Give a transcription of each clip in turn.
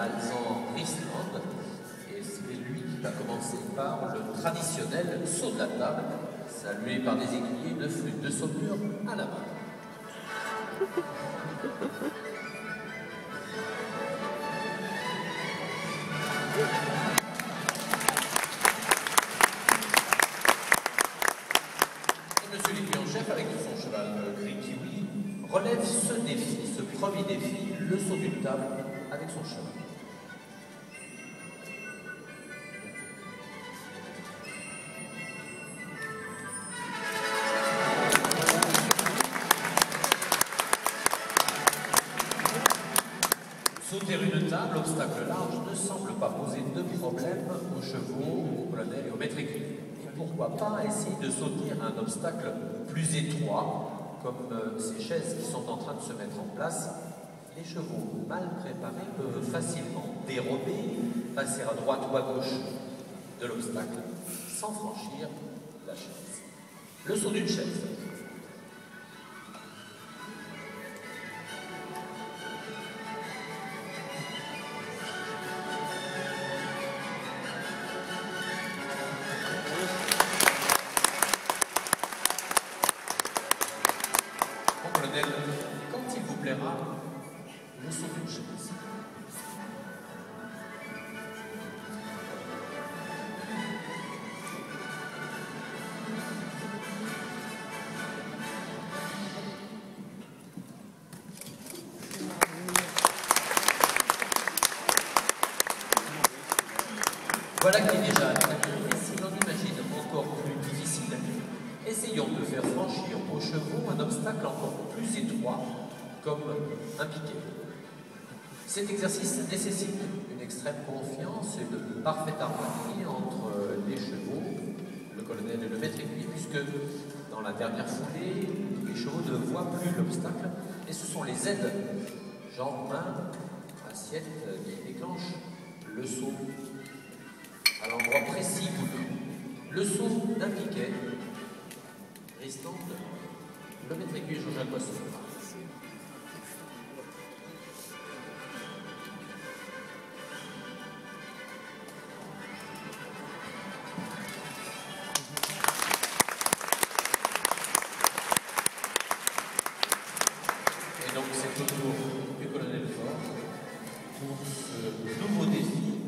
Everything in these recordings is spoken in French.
Alzan Riesland et c'est lui qui va commencer par le traditionnel saut de la table, salué par des aiguilles de flûte de saumure à la main. Avec son cheval euh, gris kiwi, relève ce défi, ce premier défi, le saut d'une table avec son cheval. Obstacle large, ne semble pas poser de problème aux chevaux, aux colonels et aux maîtres écuries. Et pourquoi pas essayer de sauter un obstacle plus étroit, comme euh, ces chaises qui sont en train de se mettre en place. Les chevaux mal préparés peuvent facilement dérober, passer à droite ou à gauche de l'obstacle sans franchir la chaise. Le saut d'une chaise. Quand il vous plaira, saut d'une chaise. Voilà qui est déjà essayons de faire franchir aux chevaux un obstacle encore plus étroit, comme un piquet. Cet exercice nécessite une extrême confiance et de parfaite harmonie entre les chevaux, le colonel et le maître aiguille, puisque dans la dernière foulée, les chevaux ne voient plus l'obstacle, et ce sont les aides, jambes, mains, assiette, qui déclenchent le saut à l'endroit précis le saut d'un piquet, le maître aiguille Jean-Jacques Boisson. Et donc c'est au tour du colonel Fort pour ce nouveau défi,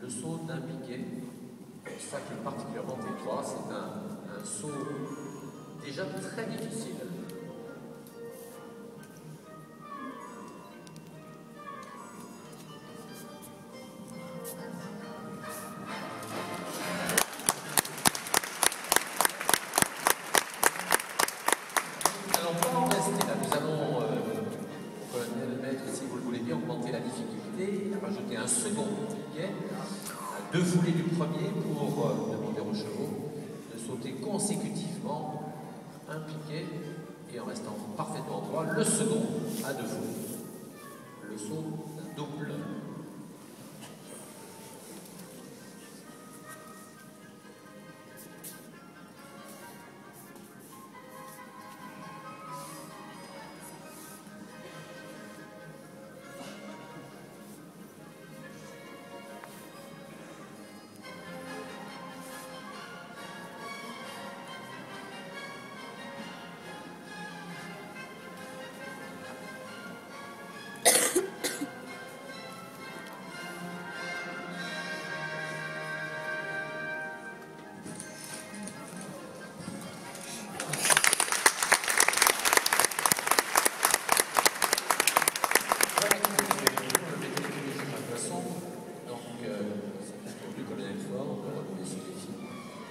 le saut d'un piquet. Ça qui est particulièrement étroit, c'est un saut déjà très difficile. N'allons pas en rester là. Nous allons, euh, colonel maître, si vous le voulez bien, augmenter la difficulté, rajouter un second à deux foulées du premier pour euh, demander aux chevaux de sauter consécutivement un piquet et en restant parfaitement droit, le second à deux foulées. Le saut double.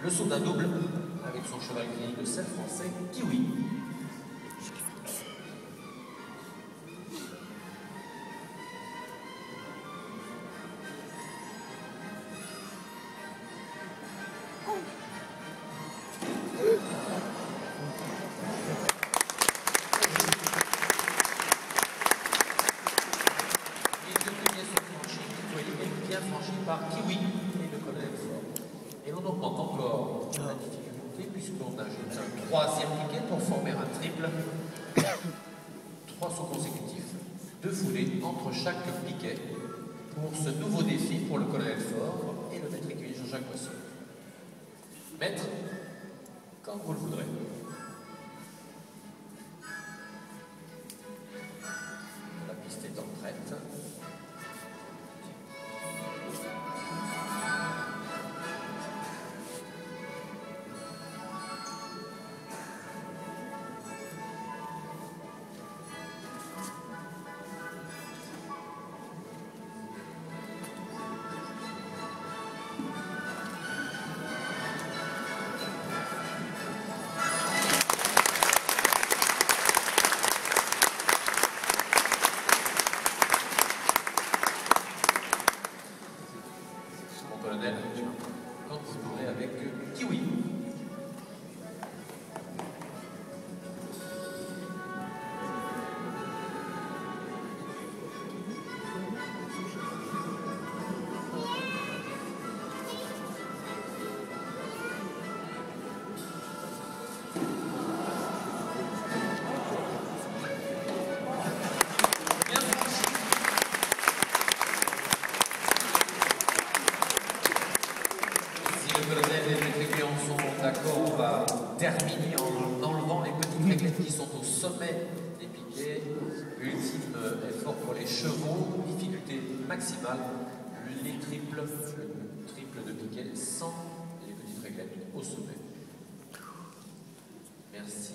Le saut d'un double avec son cheval gris, le sel français Kiwi. Bien franchis par Kiwi et le colonel Fort. Et l'on augmente encore la difficulté puisqu'on ajoute un troisième piquet pour former un triple. Trois sauts consécutifs. deux foulées entre chaque piquet pour ce nouveau défi pour le colonel Fort et le maître écuyer Jean-Jacques Boisson. Maître, quand vous le voudrez. Chevaux, difficulté maximale, les triples, le triple de piquet sans les petites réglettes au sommet. Merci,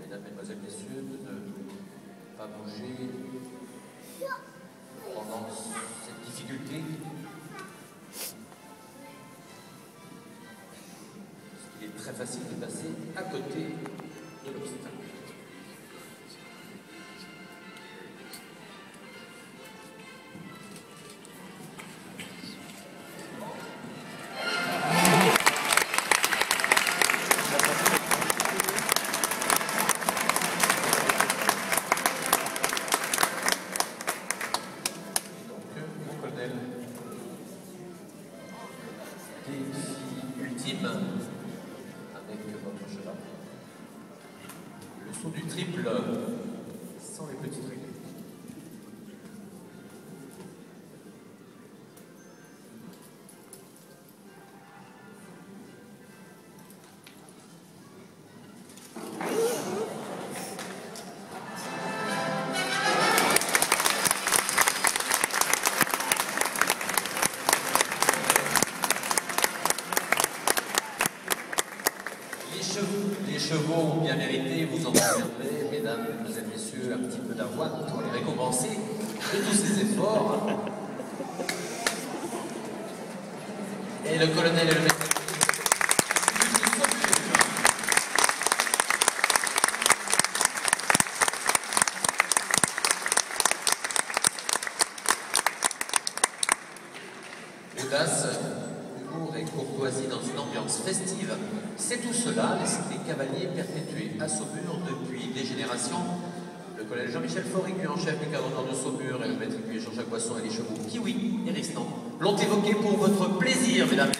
mesdames, mesdemoiselles, messieurs, de ne pas bouger pendant cette difficulté. Il est très facile de passer à côté de l'obstacle. Avec votre cheval. Le saut du triple sans les petites règles. Les chevaux, les chevaux bien mérité, vous en conviendrez, mesdames, mesdemoiselles, messieurs, un petit peu d'avoine pour les récompenser de tous ces efforts. Et le colonel et le maître. Audace, humour et courtoisie dans une ambiance festive, c'est tout cela, les cavaliers perpétués à Depuis des générations. Le collège Jean-Michel Faure, en chef du cadre de Saumur, et le maître Jean-Jacques Boisson et les chevaux Kiwi et Ristan l'ont évoqué pour votre plaisir, mesdames